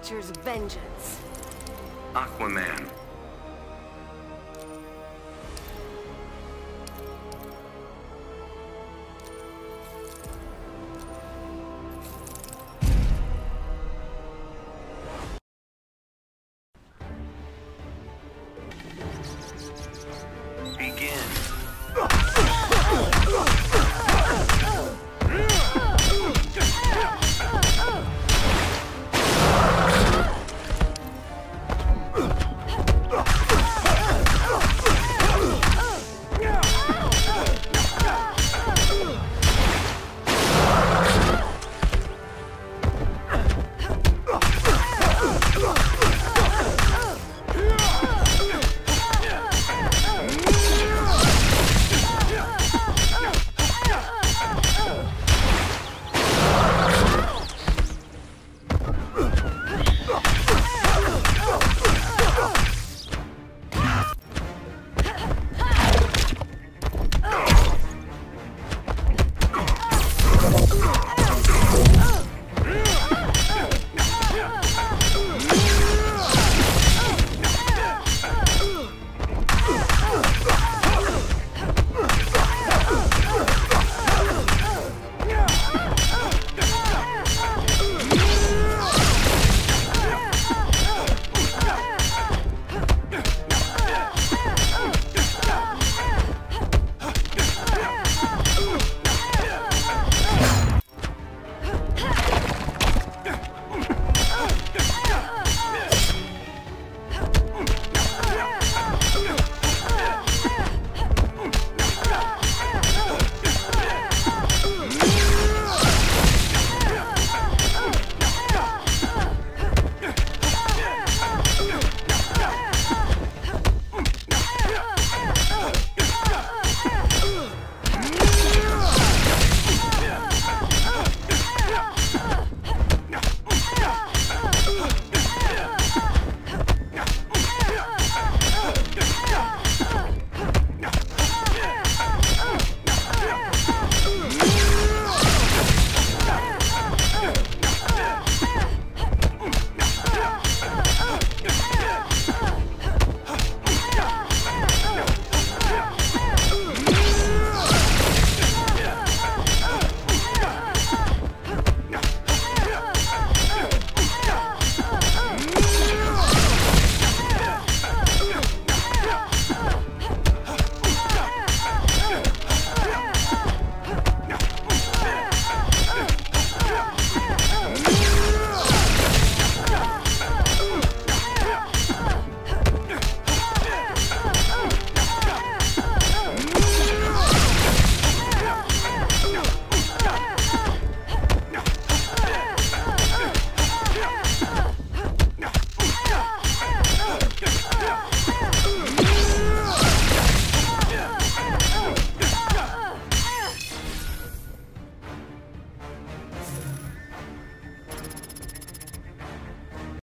nature's vengeance. Aquaman,